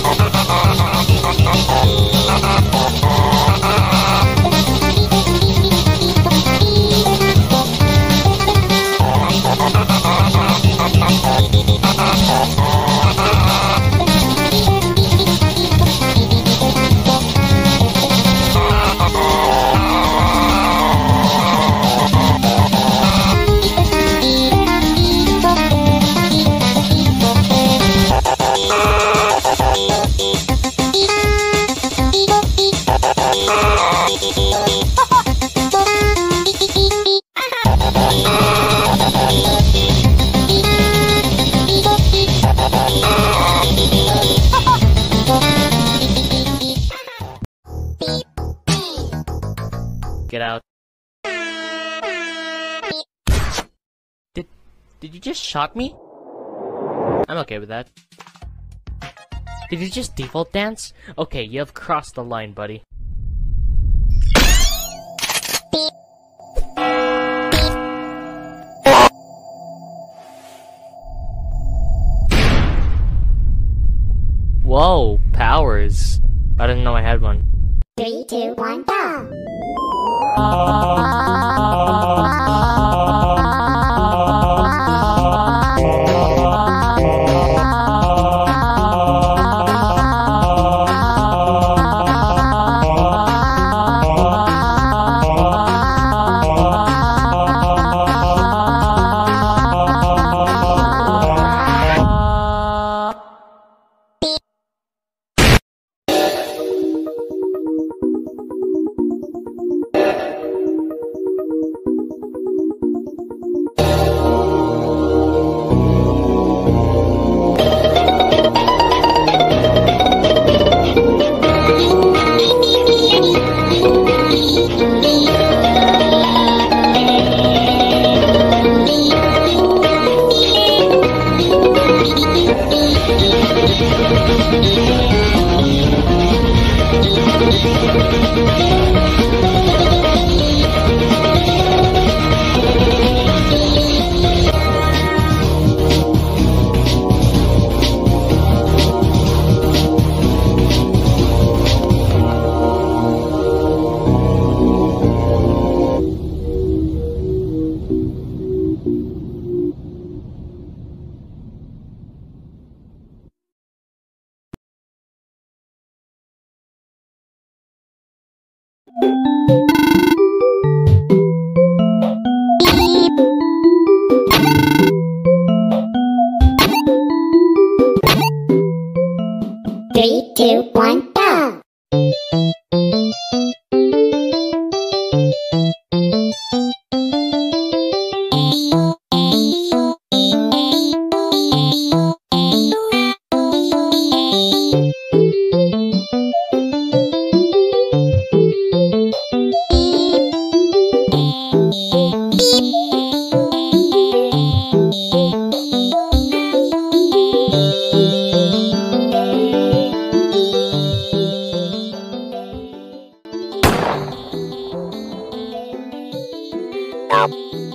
¡Gracias! Get out. Did did you just shock me? I'm okay with that. Did you just default dance? Okay, you have crossed the line, buddy. Whoa, powers. I didn't know I had one. Three, two, one, go! oh you. Thank you. Three, two, one. Bye.